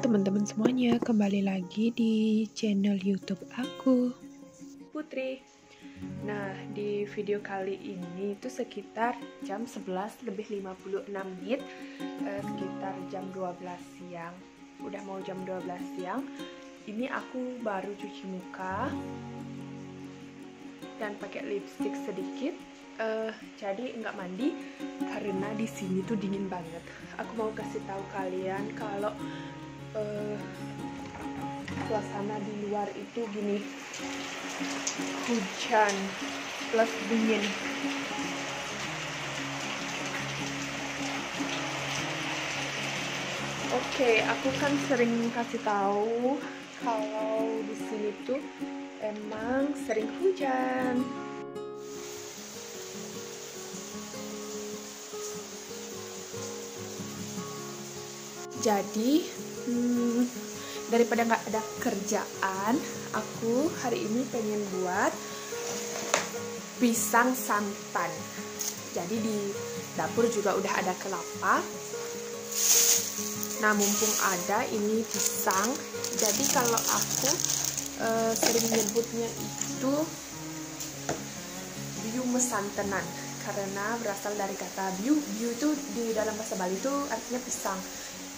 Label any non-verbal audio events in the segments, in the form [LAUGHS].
Teman-teman semuanya, kembali lagi di channel YouTube aku, Putri. Nah, di video kali ini itu sekitar jam 11 lebih 56 menit, eh, sekitar jam 12 siang. Udah mau jam 12 siang. Ini aku baru cuci muka dan pakai lipstick sedikit uh, jadi nggak mandi karena di sini tuh dingin banget. Aku mau kasih tahu kalian kalau uh, suasana di luar itu gini hujan plus dingin. Oke, okay, aku kan sering kasih tahu kalau di sini tuh emang sering hujan. jadi hmm, daripada nggak ada kerjaan aku hari ini pengen buat pisang santan. Jadi di dapur juga udah ada kelapa. Nah mumpung ada ini pisang. Jadi kalau aku uh, sering nyebutnya itu biu mesantenan. Karena berasal dari kata biu biu itu di dalam bahasa Bali itu artinya pisang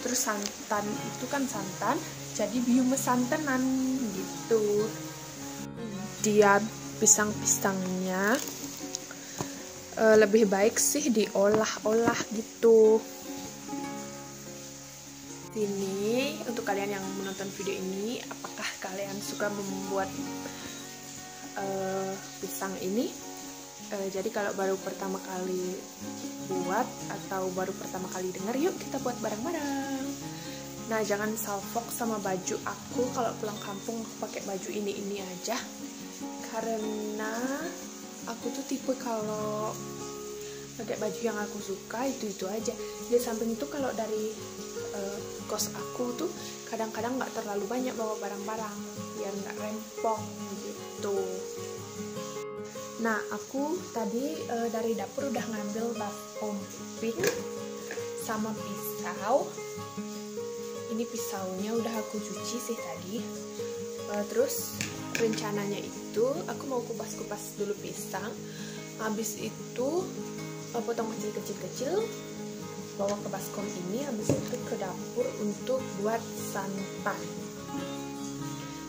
terus santan itu kan santan jadi biume santanan gitu. Dia pisang-pisangnya e, lebih baik sih diolah-olah gitu. Ini untuk kalian yang menonton video ini apakah kalian suka membuat e, pisang ini e, jadi kalau baru pertama kali buat atau baru pertama kali denger yuk kita buat bareng-bareng. Nah jangan salfok sama baju aku kalau pulang kampung pakai baju ini ini aja. Karena aku tuh tipe kalau pakai baju yang aku suka itu itu aja. Di samping itu kalau dari uh, kos aku tuh kadang-kadang nggak -kadang terlalu banyak bawa barang-barang biar nggak rempong gitu Nah, aku tadi e, dari dapur udah ngambil baskom pink sama pisau. Ini pisaunya udah aku cuci sih tadi. E, terus rencananya itu aku mau kupas-kupas dulu pisang. Habis itu e, potong kecil-kecil-kecil bawa ke baskom ini habis itu ke dapur untuk buat santan.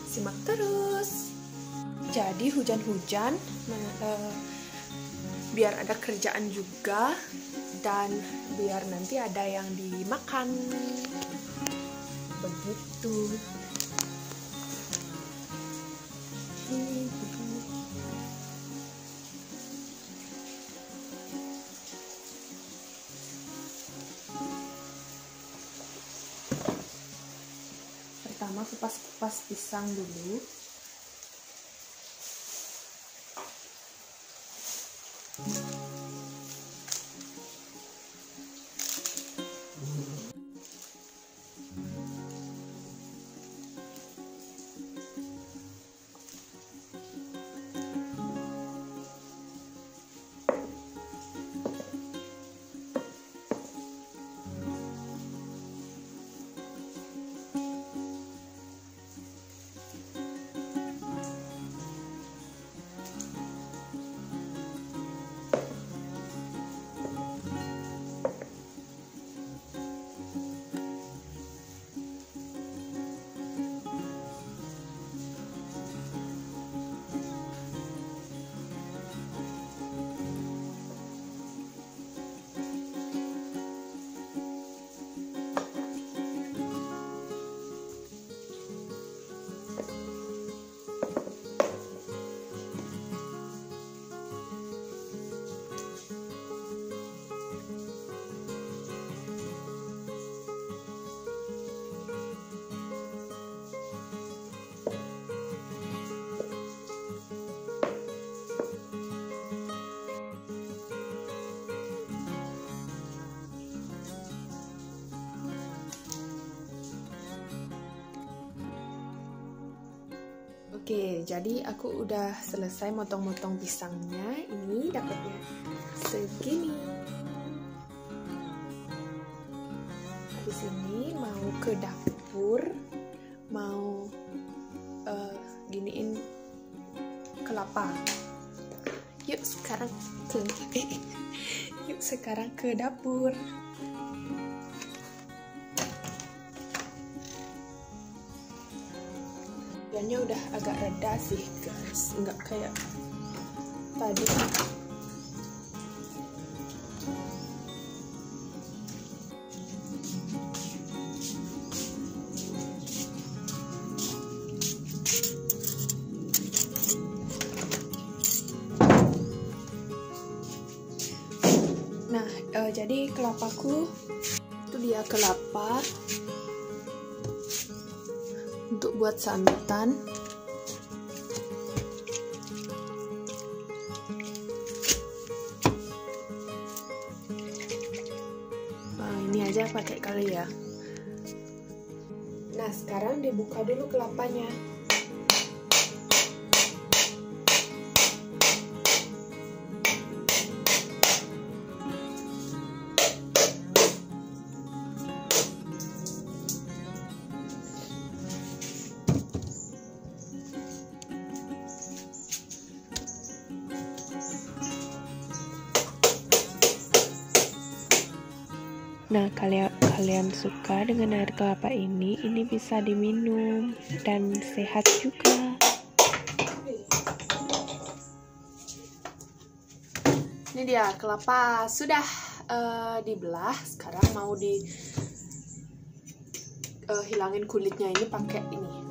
Simak terus jadi hujan-hujan uh, biar ada kerjaan juga dan biar nanti ada yang dimakan. Begitu. Pertama kupas-kupas pisang dulu Oke, jadi aku udah selesai motong-motong pisangnya. Ini dapatnya segini. Habis ini mau ke dapur mau uh, giniin kelapa yuk sekarang ke [LAUGHS] yuk sekarang ke dapur hujannya udah agak reda sih guys. Nggak kayak tadi. Nah, uh, jadi kelapaku itu dia kelapa untuk buat santan. Nah, ini aja pakai kali ya. Nah, sekarang dibuka dulu kelapanya. Kalian kalian suka dengan air kelapa ini, ini bisa diminum dan sehat juga. Ini dia kelapa sudah uh, dibelah. Sekarang mau di uh, hilangin kulitnya ini pakai ini.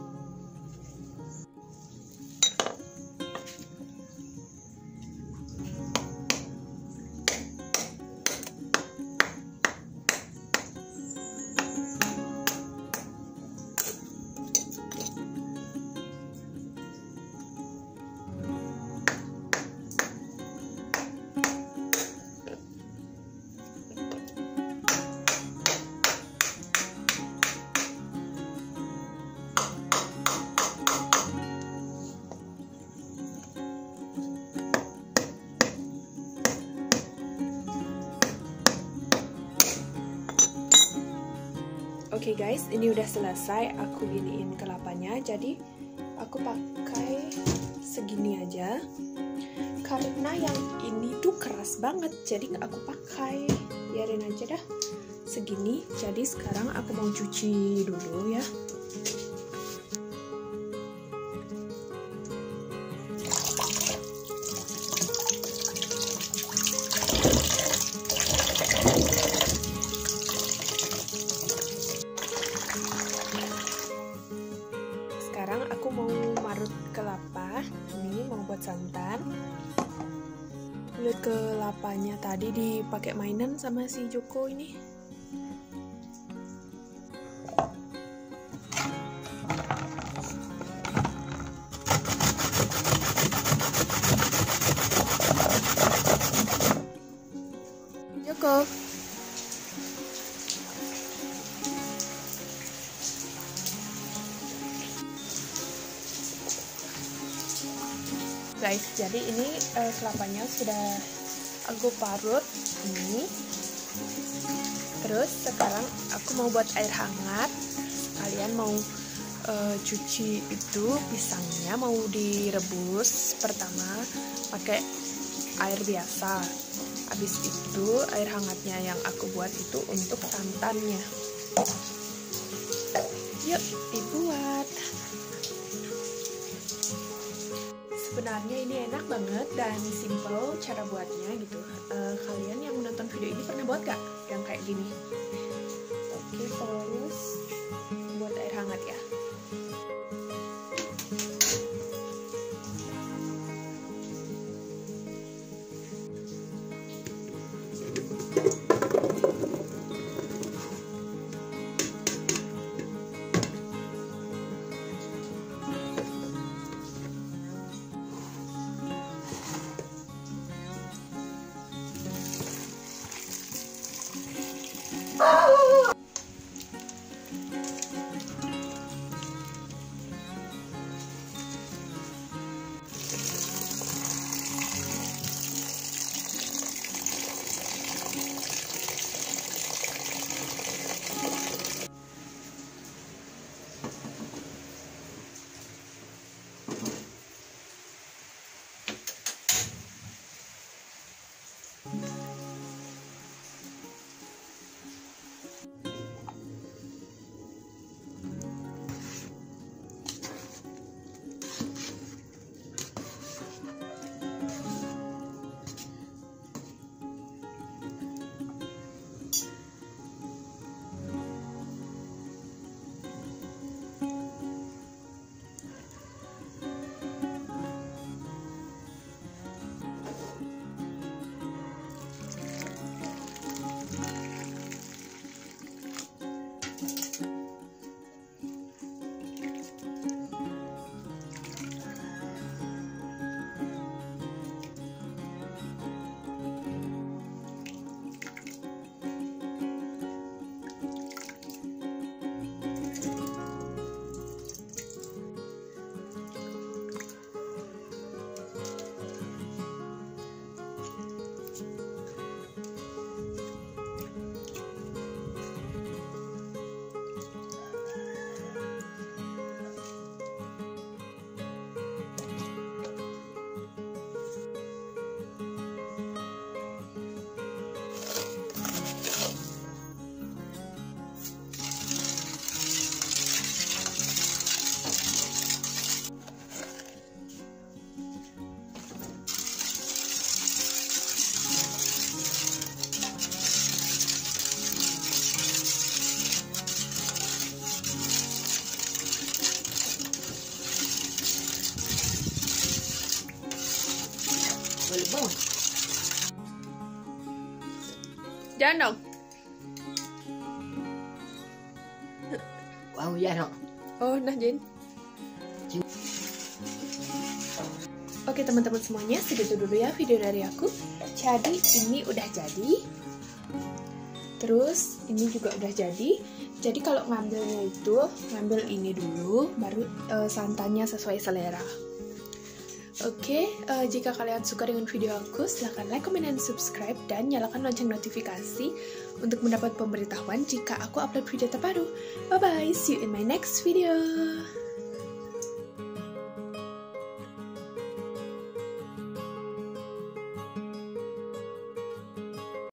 Oke okay guys, ini udah selesai. Aku giniin kelapanya. Jadi aku pakai segini aja. Karena yang ini tuh keras banget, jadi aku pakai. Biarin aja dah segini. Jadi sekarang aku mau cuci dulu ya. Dipakai mainan sama si Joko ini? Joko. Guys jadi ini uh, kelapanya sudah aku parut ini. Terus sekarang aku mau buat air hangat. Kalian mau uh, cuci itu pisangnya mau direbus pertama pakai air biasa. Habis itu air hangatnya yang aku buat itu untuk santannya. Yuk dibuat sebenarnya ini enak banget dan simple cara buatnya gitu. Uh, kalian yang menonton video ini pernah buat gak yang kayak gini? Oke terus boleh Jangan dong. wow ya no Oh, nah Jin. Oke teman-teman semuanya, segitu dulu ya video dari aku. Jadi ini udah jadi. Terus ini juga udah jadi. Jadi kalau ngambilnya itu ngambil ini dulu, baru eh, santannya sesuai selera. Oke, eh, jika kalian suka dengan video aku, silahkan like, comment, dan subscribe, dan nyalakan lonceng notifikasi untuk mendapat pemberitahuan jika aku upload video terbaru. Bye-bye, see you in my next video.